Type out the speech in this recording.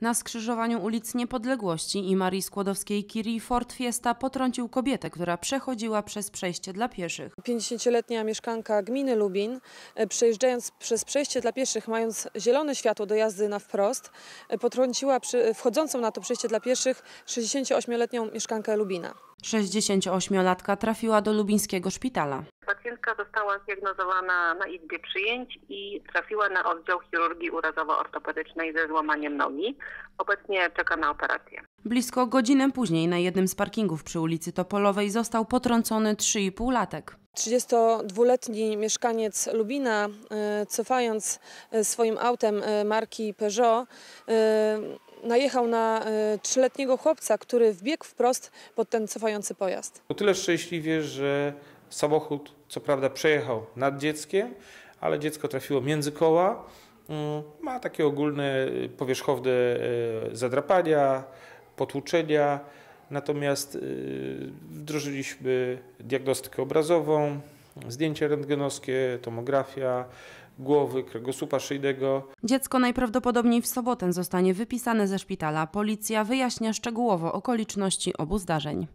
Na skrzyżowaniu ulic Niepodległości i Marii Skłodowskiej-Curie Ford Fiesta potrącił kobietę, która przechodziła przez przejście dla pieszych. 50-letnia mieszkanka gminy Lubin, e, przejeżdżając przez przejście dla pieszych, mając zielone światło do jazdy na wprost, e, potrąciła przy, wchodzącą na to przejście dla pieszych 68-letnią mieszkankę Lubina. 68-latka trafiła do lubińskiego szpitala. Pacjentka została zdiagnozowana na izbie przyjęć i trafiła na oddział chirurgii urazowo-ortopedycznej ze złamaniem nogi. Obecnie czeka na operację. Blisko godzinę później na jednym z parkingów przy ulicy Topolowej został potrącony 3,5-latek. 32-letni mieszkaniec Lubina, e, cofając e, swoim autem e, marki Peugeot, najechał na trzyletniego chłopca, który wbiegł wprost pod ten cofający pojazd. O tyle szczęśliwie, że samochód co prawda przejechał nad dzieckiem, ale dziecko trafiło między koła. Mm, Ma takie ogólne y, powierzchowne y, zadrapania, potłuczenia. Natomiast y, wdrożyliśmy diagnostykę obrazową, zdjęcie rentgenowskie, tomografia głowy, kręgosłupa szyjnego. Dziecko najprawdopodobniej w sobotę zostanie wypisane ze szpitala. Policja wyjaśnia szczegółowo okoliczności obu zdarzeń.